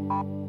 you.